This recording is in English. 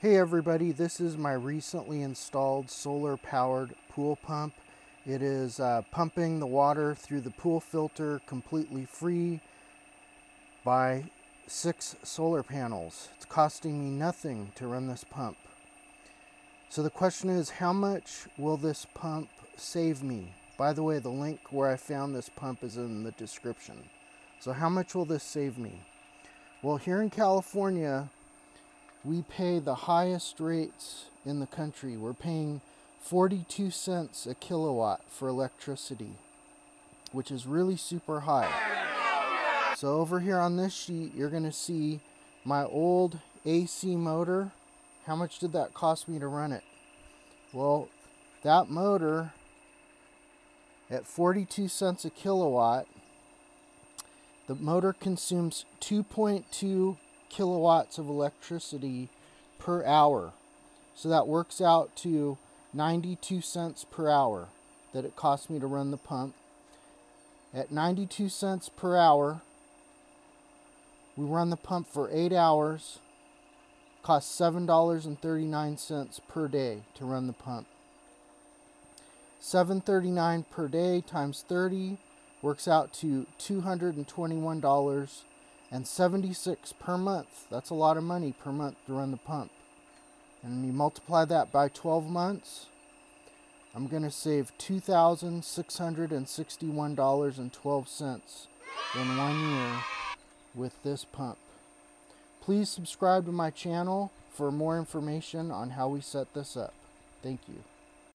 Hey everybody, this is my recently installed solar powered pool pump. It is uh, pumping the water through the pool filter completely free by six solar panels. It's costing me nothing to run this pump. So the question is, how much will this pump save me? By the way, the link where I found this pump is in the description. So how much will this save me? Well, here in California, we pay the highest rates in the country. We're paying 42 cents a kilowatt for electricity, which is really super high. So over here on this sheet, you're going to see my old AC motor. How much did that cost me to run it? Well, that motor at 42 cents a kilowatt, the motor consumes 2.2 kilowatts of electricity per hour. So that works out to 92 cents per hour that it cost me to run the pump. At 92 cents per hour, we run the pump for 8 hours. Costs $7.39 per day to run the pump. 739 per day times 30 works out to $221 and 76 per month. That's a lot of money per month to run the pump. And you multiply that by 12 months, I'm going to save $2,661.12 in one year with this pump. Please subscribe to my channel for more information on how we set this up. Thank you.